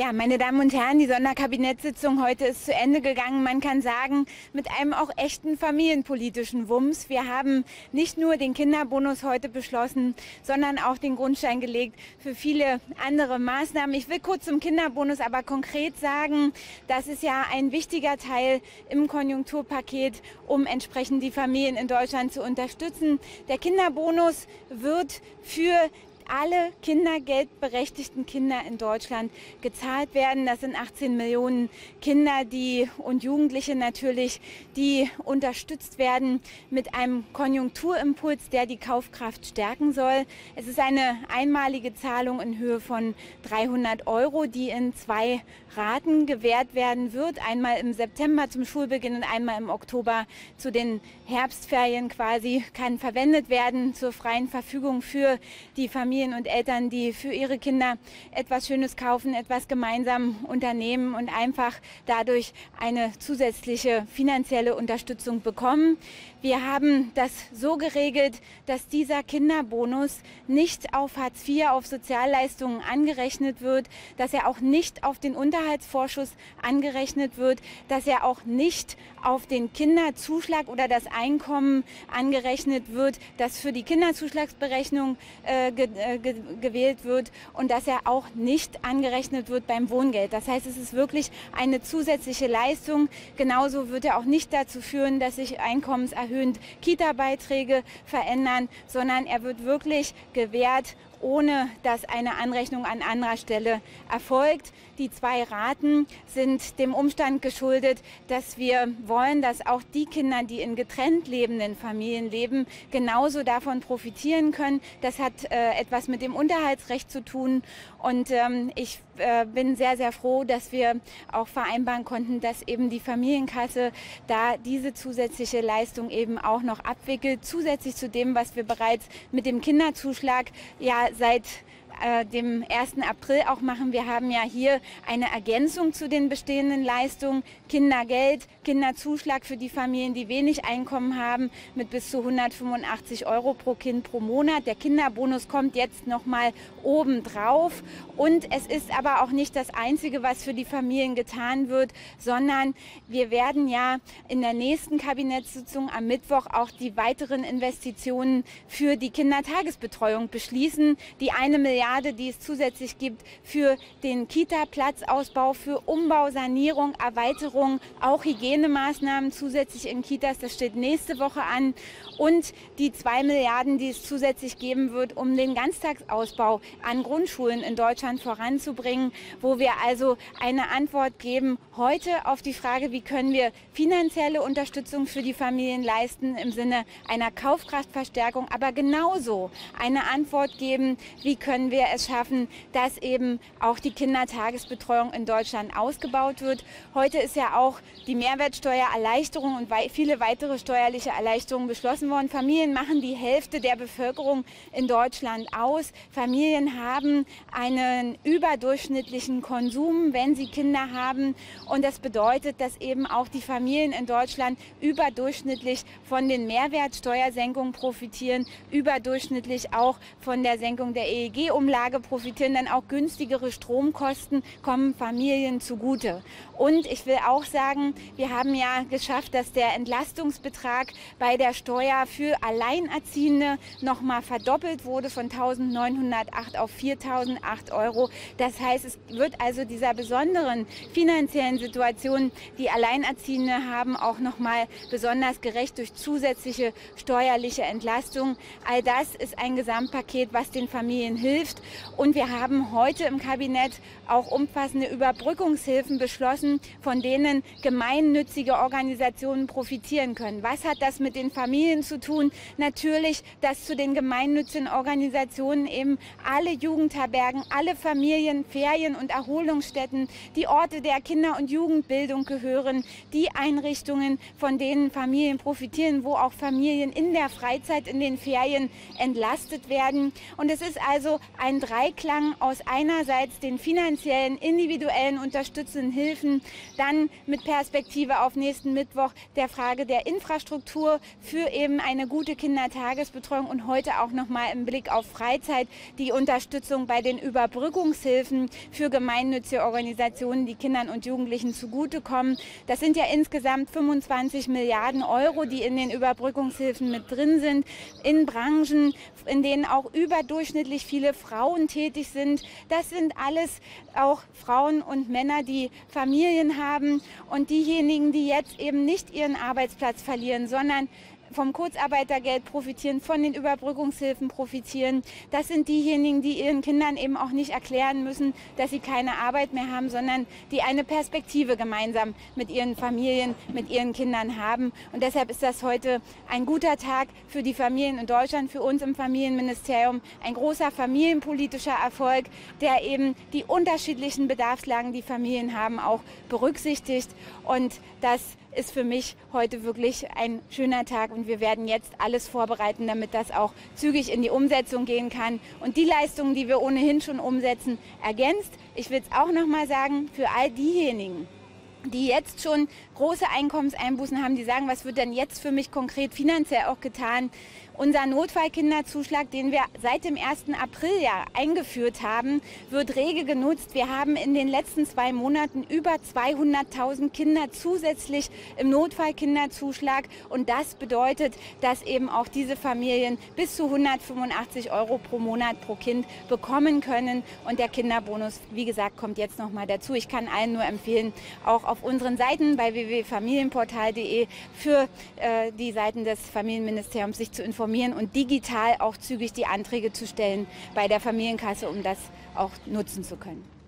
Ja, meine Damen und Herren, die Sonderkabinettssitzung heute ist zu Ende gegangen. Man kann sagen, mit einem auch echten familienpolitischen Wumms. Wir haben nicht nur den Kinderbonus heute beschlossen, sondern auch den Grundstein gelegt für viele andere Maßnahmen. Ich will kurz zum Kinderbonus aber konkret sagen, das ist ja ein wichtiger Teil im Konjunkturpaket, um entsprechend die Familien in Deutschland zu unterstützen. Der Kinderbonus wird für alle kindergeldberechtigten Kinder in Deutschland gezahlt werden. Das sind 18 Millionen Kinder die, und Jugendliche natürlich, die unterstützt werden mit einem Konjunkturimpuls, der die Kaufkraft stärken soll. Es ist eine einmalige Zahlung in Höhe von 300 Euro, die in zwei Raten gewährt werden wird. Einmal im September zum Schulbeginn und einmal im Oktober zu den Herbstferien quasi kann verwendet werden zur freien Verfügung für die Familien Familien und Eltern, die für ihre Kinder etwas Schönes kaufen, etwas gemeinsam unternehmen und einfach dadurch eine zusätzliche finanzielle Unterstützung bekommen. Wir haben das so geregelt, dass dieser Kinderbonus nicht auf Hartz IV, auf Sozialleistungen angerechnet wird, dass er auch nicht auf den Unterhaltsvorschuss angerechnet wird, dass er auch nicht auf den Kinderzuschlag oder das Einkommen angerechnet wird, das für die Kinderzuschlagsberechnung äh, ge äh, ge gewählt wird und dass er auch nicht angerechnet wird beim Wohngeld. Das heißt, es ist wirklich eine zusätzliche Leistung. Genauso wird er auch nicht dazu führen, dass sich Einkommenserhöhungen erhöhend Kita-Beiträge verändern, sondern er wird wirklich gewährt ohne dass eine Anrechnung an anderer Stelle erfolgt. Die zwei Raten sind dem Umstand geschuldet, dass wir wollen, dass auch die Kinder, die in getrennt lebenden Familien leben, genauso davon profitieren können. Das hat äh, etwas mit dem Unterhaltsrecht zu tun. Und ähm, ich äh, bin sehr, sehr froh, dass wir auch vereinbaren konnten, dass eben die Familienkasse da diese zusätzliche Leistung eben auch noch abwickelt, zusätzlich zu dem, was wir bereits mit dem Kinderzuschlag ja seit äh, dem 1. April auch machen. Wir haben ja hier eine Ergänzung zu den bestehenden Leistungen. Kindergeld, Kinderzuschlag für die Familien, die wenig Einkommen haben, mit bis zu 185 Euro pro Kind pro Monat. Der Kinderbonus kommt jetzt nochmal obendrauf. Und es ist aber auch nicht das Einzige, was für die Familien getan wird, sondern wir werden ja in der nächsten Kabinettssitzung am Mittwoch auch die weiteren Investitionen für die Kindertagesbetreuung beschließen. Die eine Milliarde Milliarde, die es zusätzlich gibt für den Kita-Platzausbau, für Umbau, Sanierung, Erweiterung, auch Hygienemaßnahmen zusätzlich in Kitas. Das steht nächste Woche an. Und die zwei Milliarden, die es zusätzlich geben wird, um den Ganztagsausbau an Grundschulen in Deutschland voranzubringen, wo wir also eine Antwort geben heute auf die Frage, wie können wir finanzielle Unterstützung für die Familien leisten im Sinne einer Kaufkraftverstärkung, aber genauso eine Antwort geben, wie können wir es schaffen, dass eben auch die Kindertagesbetreuung in Deutschland ausgebaut wird. Heute ist ja auch die Mehrwertsteuererleichterung und viele weitere steuerliche Erleichterungen beschlossen worden. Familien machen die Hälfte der Bevölkerung in Deutschland aus. Familien haben einen überdurchschnittlichen Konsum, wenn sie Kinder haben. Und das bedeutet, dass eben auch die Familien in Deutschland überdurchschnittlich von den Mehrwertsteuersenkungen profitieren, überdurchschnittlich auch von der Senkung der EEG-Umlage Umlage profitieren dann auch günstigere Stromkosten, kommen Familien zugute. Und ich will auch sagen, wir haben ja geschafft, dass der Entlastungsbetrag bei der Steuer für Alleinerziehende noch mal verdoppelt wurde von 1.908 auf 4.008 Euro. Das heißt, es wird also dieser besonderen finanziellen Situation, die Alleinerziehende haben, auch noch mal besonders gerecht durch zusätzliche steuerliche Entlastung. All das ist ein Gesamtpaket, was den Familien hilft. Und wir haben heute im Kabinett auch umfassende Überbrückungshilfen beschlossen, von denen gemeinnützige Organisationen profitieren können. Was hat das mit den Familien zu tun? Natürlich, dass zu den gemeinnützigen Organisationen eben alle Jugendherbergen, alle Familien, Ferien- und Erholungsstätten, die Orte der Kinder- und Jugendbildung gehören, die Einrichtungen, von denen Familien profitieren, wo auch Familien in der Freizeit, in den Ferien entlastet werden. Und es ist also ein Dreiklang aus einerseits den finanziellen, individuellen unterstützenden Hilfen, dann mit Perspektive auf nächsten Mittwoch der Frage der Infrastruktur für eben eine gute Kindertagesbetreuung und heute auch nochmal im Blick auf Freizeit die Unterstützung bei den Überbrückungshilfen für gemeinnützige Organisationen, die Kindern und Jugendlichen zugutekommen. Das sind ja insgesamt 25 Milliarden Euro, die in den Überbrückungshilfen mit drin sind, in Branchen, in denen auch überdurchschnittlich viele Frauen tätig sind. Das sind alles auch Frauen und Männer, die Familien haben und diejenigen, die jetzt eben nicht ihren Arbeitsplatz verlieren, sondern vom Kurzarbeitergeld profitieren, von den Überbrückungshilfen profitieren. Das sind diejenigen, die ihren Kindern eben auch nicht erklären müssen, dass sie keine Arbeit mehr haben, sondern die eine Perspektive gemeinsam mit ihren Familien, mit ihren Kindern haben. Und deshalb ist das heute ein guter Tag für die Familien in Deutschland, für uns im Familienministerium, ein großer familienpolitischer Erfolg, der eben die unterschiedlichen Bedarfslagen, die Familien haben, auch berücksichtigt. Und das ist für mich heute wirklich ein schöner Tag und wir werden jetzt alles vorbereiten, damit das auch zügig in die Umsetzung gehen kann und die Leistungen, die wir ohnehin schon umsetzen, ergänzt. Ich will es auch noch mal sagen, für all diejenigen, die jetzt schon große Einkommenseinbußen haben, die sagen, was wird denn jetzt für mich konkret finanziell auch getan? Unser Notfallkinderzuschlag, den wir seit dem 1. April ja eingeführt haben, wird rege genutzt. Wir haben in den letzten zwei Monaten über 200.000 Kinder zusätzlich im Notfallkinderzuschlag. Und das bedeutet, dass eben auch diese Familien bis zu 185 Euro pro Monat pro Kind bekommen können. Und der Kinderbonus, wie gesagt, kommt jetzt noch mal dazu. Ich kann allen nur empfehlen, auch auf unseren Seiten bei www.familienportal.de für äh, die Seiten des Familienministeriums sich zu informieren informieren und digital auch zügig die Anträge zu stellen bei der Familienkasse, um das auch nutzen zu können.